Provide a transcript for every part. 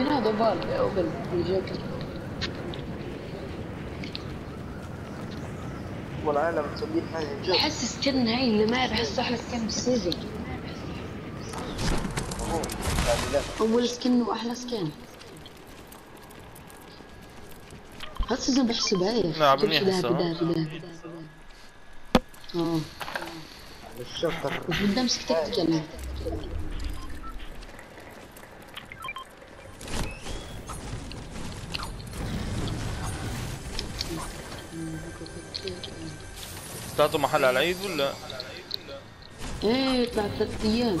من هذا بال أوبل الجوكر والعالم تسميه حاجة جد بحس سكن هاي اللي ما بحسه أحلى سكن بالسيزون لا أول سكن وأحلى سكن هذا السيزون بحسه بايخ. نعم، كل منيح هسه، آه. بس بدي أمسك تكتيكال تعطوا محل على العيد ولا؟ إيه بعد ثلاث أيام.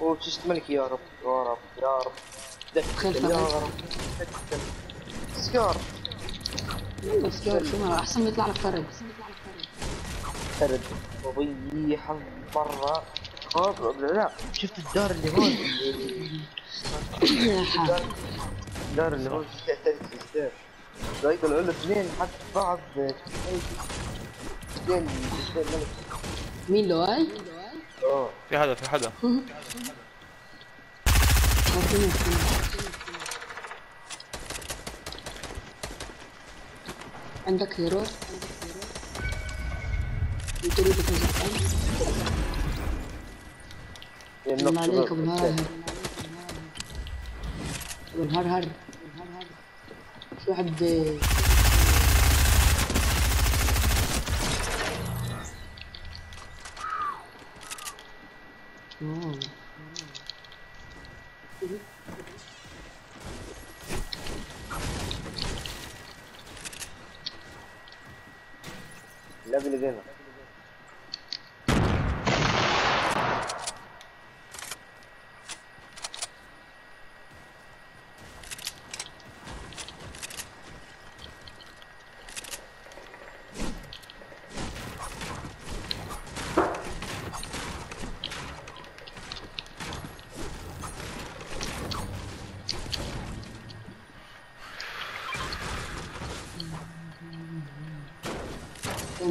وبتشت ملك يا رب يا رب يا رب. دكتل يا. رب. دكتل سكار بس شو ما أحسن ما يطلع لك فرد. ترد وضيحا مرة. خاف لا شفت الدار اللي هون؟ الدار اللي هون. فيها ثلاث ذاك العلو اثنين حتى بعض مين لو هاي؟ آه. في حدا في حدا. عارفين عارفين. عندك هيرو تريد تزعل الله عليك ابو الهار هر ابو الهار هر في واحد اوه لا بلقينا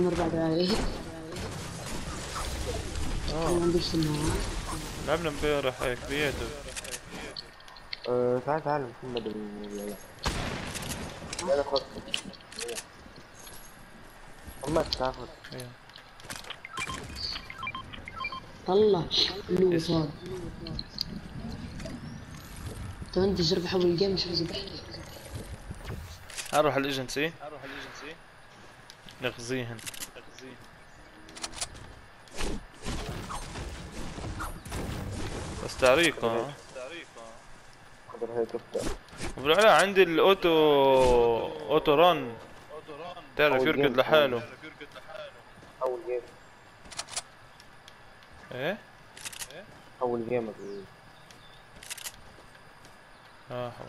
كم أربع دقايق ما لعبنا امبارح هيك بيده. آه، تعال تعال محمد لا خذ محمد تعال إيه. طلع اللي صار. طب انت جرب حول الجيم مش عايز بحكي أروح الإيجنسي. أروح نغزيهن بس تعريق ها خذ هيك افتح وبالعلا عندي ال auto auto run. تعرف يركض. لحاله. أول game إيه؟ أول game. آه حول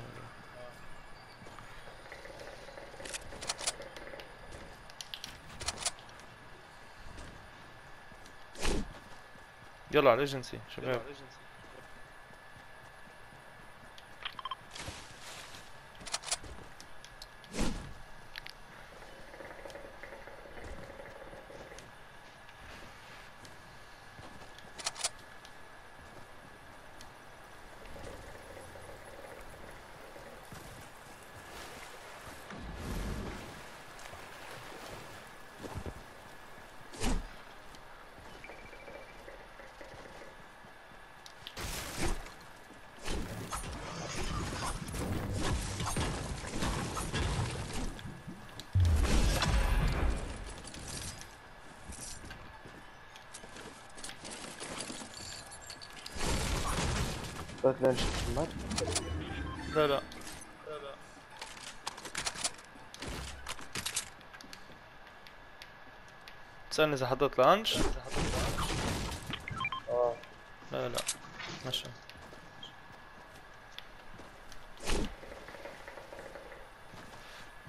يلا على الايجنسي شباب. قلت له نشوف لا لا. تسألني إذا حطيت لانش. آه. لا لا. ماشي.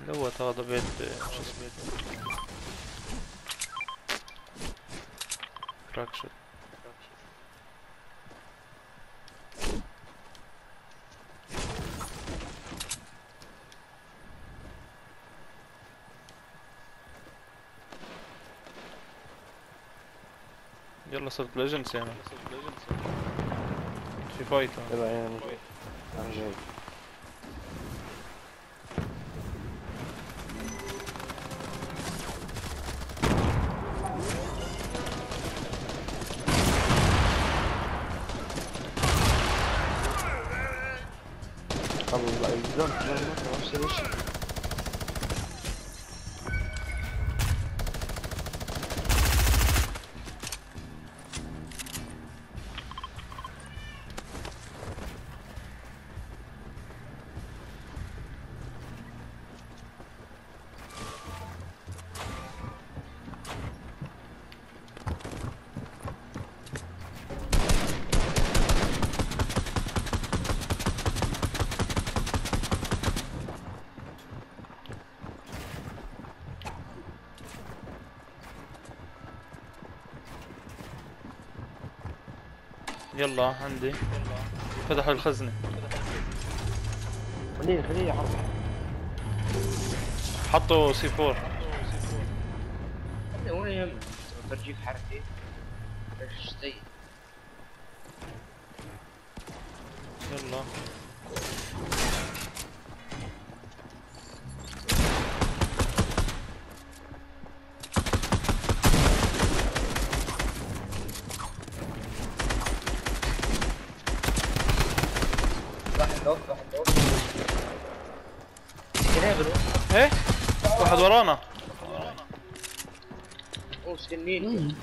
لوت هذا بيت شو اسمه؟ فراكشر صرت بالاجنسي أنا في فايت يلا يعني أنا جاي يلا عندي. فتحوا الخزنة. خليه خليه حطوا سي 4 وين إيش يلا واحد لوك واحد لوك كده بلو إيه واحد ورانا. أوه سنين؟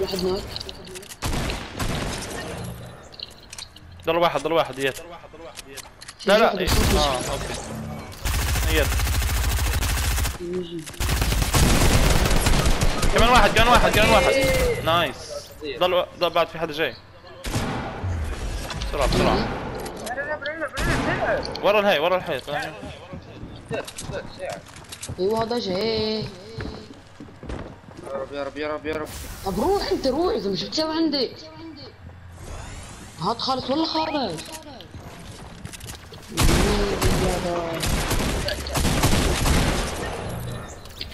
واحد نوك ضل واحد ضل واحد يت لا لا. آه okay. يجي. كمان واحد كمان واحد كمان واحد. nice. ضل ضل بعد في حدا جاي. بسرعة بسرعة. ورا الهي ورا الحيط أيوه هذا جاي. يا رب يا رب يا رب يا رب طب روح أنت روح. إذا مش بتسوي عندي هات خالص والله خالص.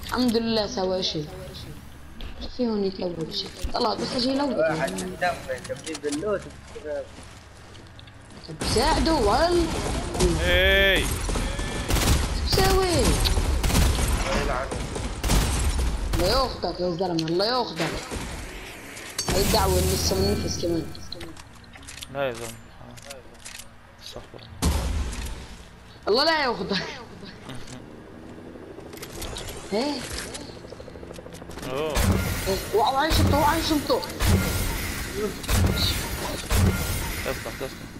الحمد لله سوى شيء. في هون يتلوث شيء طلع بس أجي يلوث واحد دم كمين باللوت طب ساعده وال. اي تسوي يلعنه الله ياخذك يا زلمة الله ياخذك. هاي الدعوة اللي لسه من نفس كمان. لا يا زلمة. استغفر الله لا ياخذك. إيه؟ أوه. اوعى اوعى شمته اوعى شمته تسلم تسلم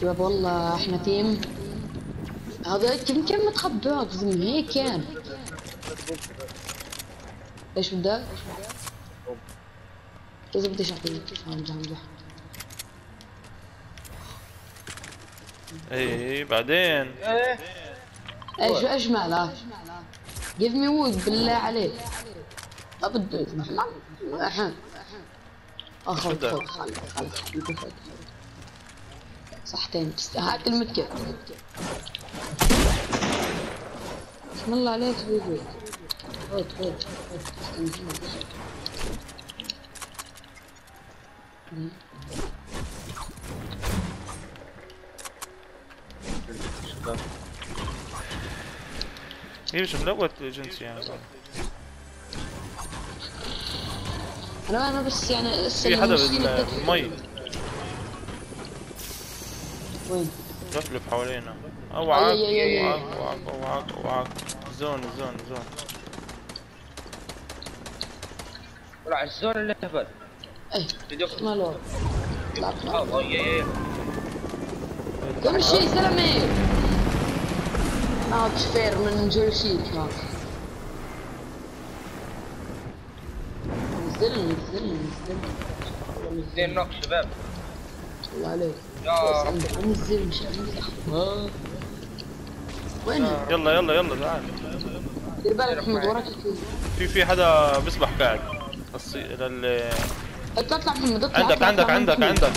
شباب والله إحنا تيم هذا كم كم متخبات زي هيك كان إيش بدك؟ اذا بديش اعطيك امزح امزح اي بعدين إيش إيش مالك؟ Give me wood بالله عليك. لا احن اخذ؟ خذ خلي خذ صحتين. هات المتكة بسم الله عليك خذ خذ. خذ هي مش ملوت جنسي يعني أنا أنا بس يعني في حدا بالمي وين؟ لفلف حوالينا اوعك. اوعك اوعك اوعك اوعك زون زون زون طلع الزون اللي هبل إيه بدك ماله لا لا الله يا كم شيء زلمه ما فير من جول شيء كان نزلني نزلني نزلني اثنين نوك شباب. الله عليك. يا مش وين؟ يلا يلا يلا. تعال دير بالك محمد وراك في في حدا بيسبح قاعد. الصي... لل... اطلع اطلع محمد اطلع عندك عندك عندك. عندك.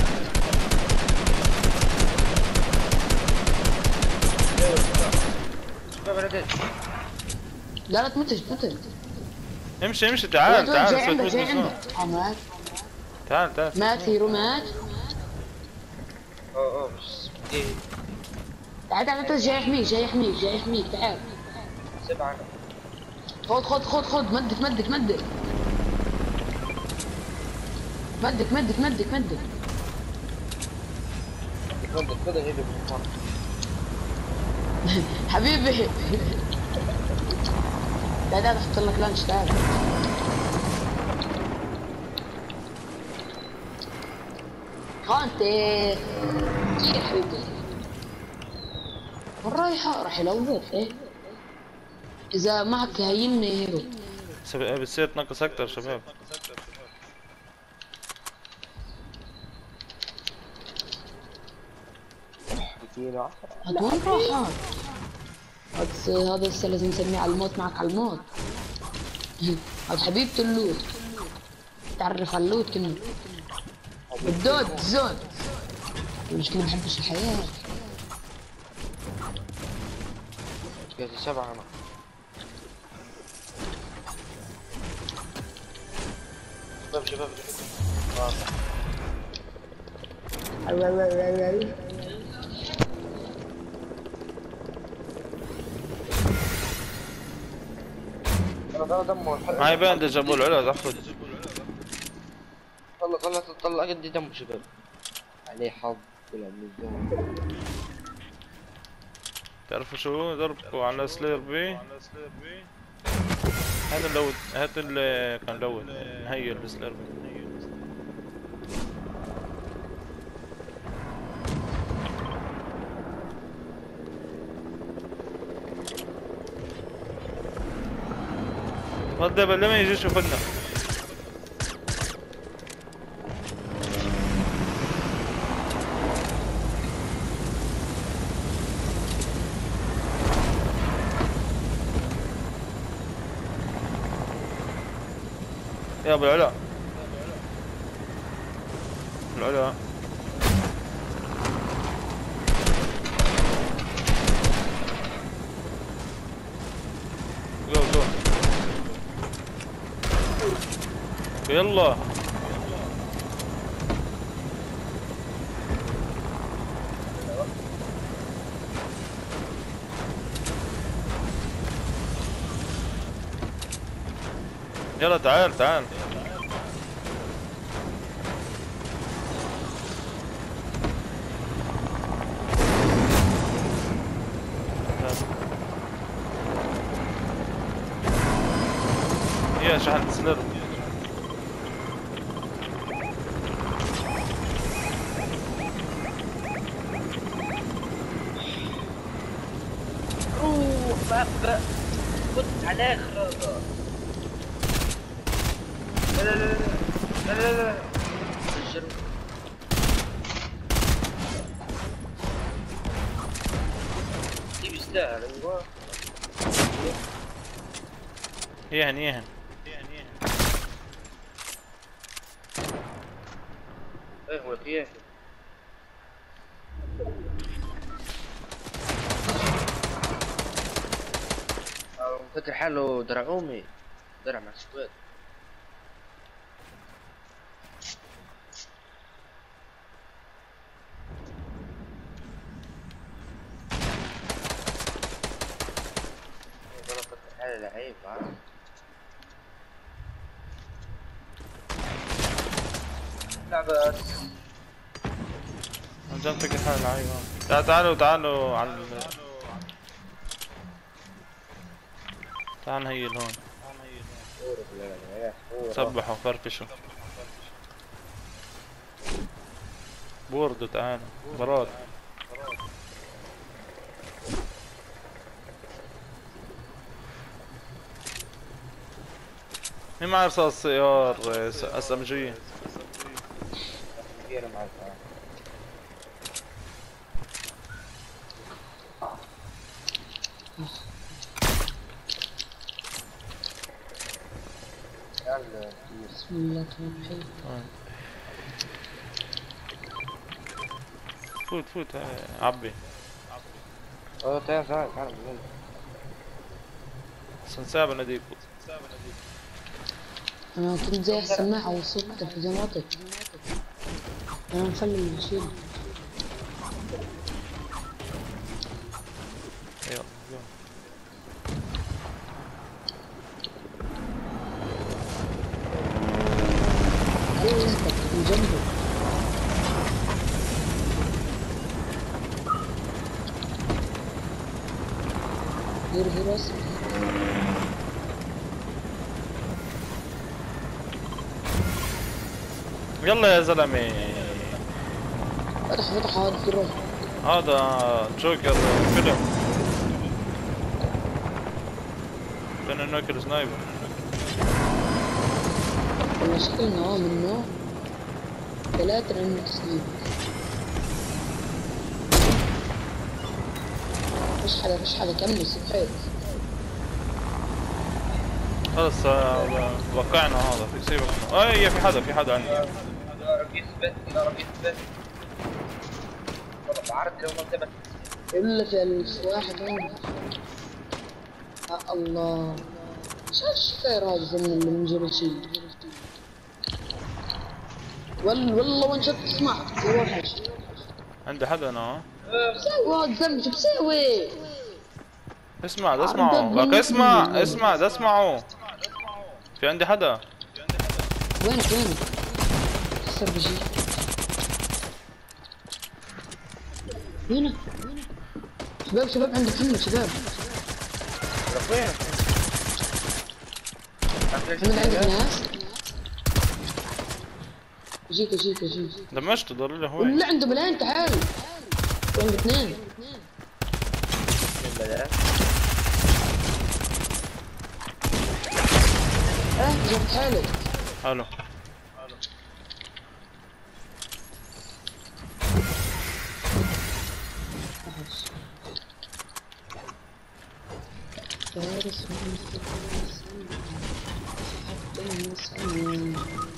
لا لا تموتش تموتش امشي امشي. تعال؟ تعال جاي عندك جاي. عندك. آه، مات. تعال تعال. مات هيرو مات. بس إيه تعال تعال انت جاي يحميك جاي يحميك جاي يحميك. تعال. سبعة أنا خد خد خد خد. مدك مدك مدك. مدك مدك مدك مدك. تفضل هيك بالمرة حبيبي. تعال تعال أحط لك لانش تعال. خانتي يا حبيبي؟ وين رايحة؟ راح يلوط إيه؟ إذا معك هيني هيرو. بتصير تنقص أكثر شباب. فينا هاد وين راح هاد هذا هذا لسه لازم نسميه على الموت معك على الموت. هاد حبيبة اللوت. تعرف على اللوت كنا الدود زود. مش ما بحبش الحياة. سبعة. أنا شباب شباب ضل دمه معي باندج ابو العلا تاخذ طلع طلع طلع قد دمه شباب. عليه حظ طلع من الزون تعرفوا شو؟ ضربوا على سلير بي. هذا اللود هذا اللي كان لود. هي السلير بي. غدا لما يجي يشوفنا يا ابو العلا. العلا. يلا. يلا تعال تعال يا شحن سلر روح بقى كنت على اخر لا لا لا لا لا لا لا سجل بيستاهل أيوه يهن يهن. إيه أو فاكر حاله درع امي درع مع السويد عشان فكر حال عايز تعالوا تعالوا تعالوا على ال... تعال هي هون. سبحوا فرفشوا. بوردوا تعالوا براد. مين معاه رصاص سيار SMG؟ كثير مع الفرق. فوت فوت عبي آه تعال تعال تعال. سنساب اناديكو أنا كنت زي السماعة والصوت في جماعتك أنا مخلي الشيء يلا يلا. على وسطك من جنبه هيرو هيرو اسمع يلا يا زلمة. فتح فتح هذا الدرة هذا جوكر فيلم. كان نوكر سنايبر. والله شكلنا من نوع ثلاثة لأنه تسليم. مش حدا مش حدا كمل صحيت خلص آه، وقعنا هذا في سيبك منه. اي في حدا في حدا عندي. يا رب يثبت يا رب يثبت والله بعرف لو ما ثبت إلا في واحد هون. يا الله. شو الشفير هذا الزلمة اللي من جبل شي؟ وال والله وين شفت اسمع؟ وحش عندي حدا أنا سوي هذا الزلمة شو بسوي؟ اسمع ده اسمعوا لك اسمع اسمع ده اسمعوا في عندي حدا. وينك وينك؟ كسر بجي هنا. شباب شباب عندك حمل شباب. وين عندك ناس اجيك اجيك اجيك دمجته له هو ولا عنده بلان تعال. عندك اثنين. آه جبت حالك حلو فارس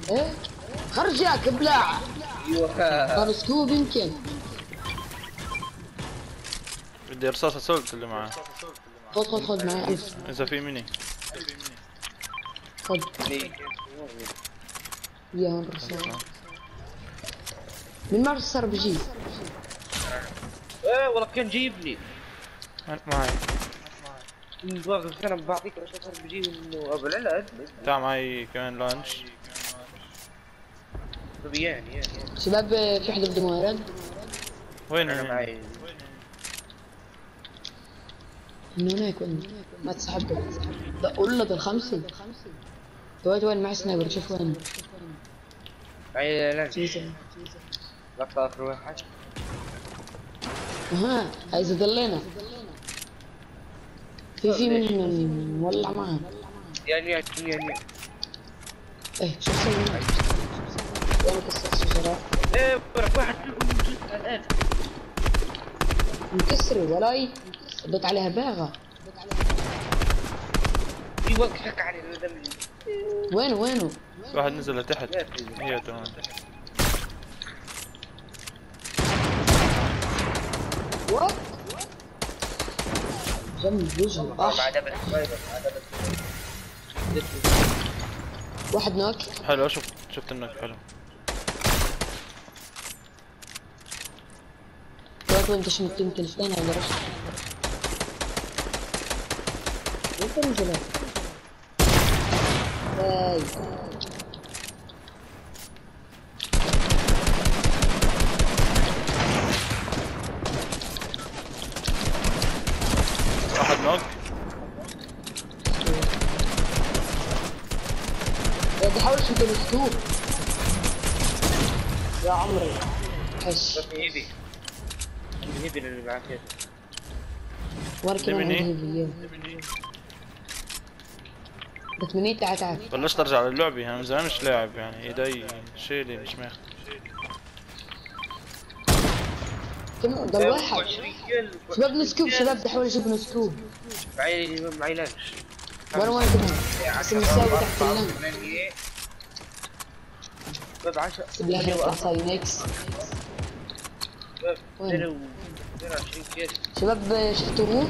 إيه خرجك ابلع أيوه صار سكوب يمكن بدي رصاصة سولت اللي معاه. خذ خذ خذ معي. ألف إذا في مني خذ يا الرسول من ما صار بجي إيه والله كان جايبني معي واقف أنا بعطيك رشاقة بجي انه ابو العلا تعال معي كمان لانش يعني شباب في حدا بده موارد وين أنا؟ معي من هناك ما تسحبك دقوا له بالخمسة وين وين معي سنايبر شوف وين. معي لا جيزة. لقطة آخر واحد. أها هاي زاد لنا في في من مولع معها يعني يعني يعني إيه شو سوي وين كسر الشجرة؟ إيه واحد الان مكسر ولاي. ردت عليها باغة في وقت فك علي الدم وينه وينه؟ واحد نزل لتحت. هي تمام. وات جنب وجهه دبل واحد نوك حلو شفت شفت انك حلو. يمكن نزلت واحد نوك. ما تحاولش انت مسكوب يا عمري. حش. من ايدي من ايدي اللي معاك يدي وركب من ايدي 8 9 9 بلشت أرجع للعبه أنا يعني، من زمان مش لاعب يعني إيدي شيلي مش ماخذ. ضل واحد شباب نسكوب شباب بحاول أجيب نسكوب. عشان نساوي تحت اللم 10 شباب شفتوه؟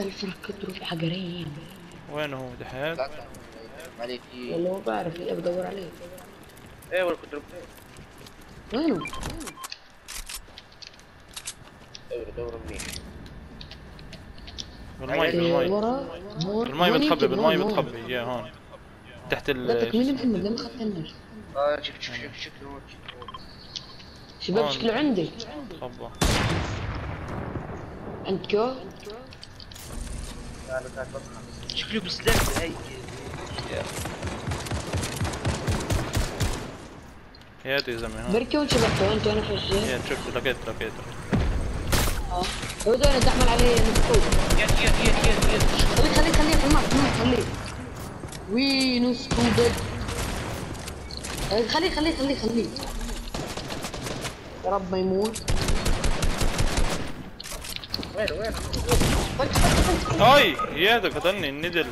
الفرق في حجرين. وين هو دحين والله ما بعرف إيه بدور عليه. إيه ولا كنت وينه؟ دور دور منيح بالمي إيه، بالمي ورا هون بالمي هون متخبي هون. متخبي يا هون. تحت ال محمد ليه ما خدتناش. آه شوف شوف شوف شكله هون. شباب. شكله عندي خبى عندكو لا لا لا بطلع. شكله بسلاح هاي يا يا زلمه هون بركون شبكته انت أنا حجي يا شفت لقيت لقيت آه. هو ده أنا تعمل عليه مسكوت يد يد يد يد يد خليه خليه خليه. حمار حمار خليه وينو سكوبد خليه خليه خليه خليه. يا رب ما يموت. وين وين هاي يا قتلني الندل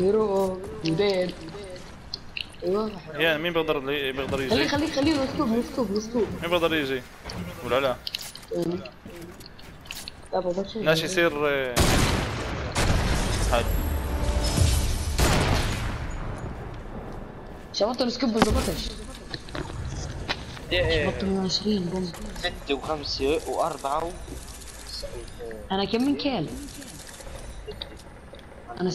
هيرو ديد أيوه. يا مين بيقدر بيقدر خليه يجي؟ خليه خليه مسكوب مسكوب مسكوب مين بيقدر يجي؟ ولا لا؟ ناس يصير آه، هاي شبطت السكوب ما ظبطش شبطت 120 بوم ستة وخمسة وأربعة و... أنا كم من كيل؟ أنا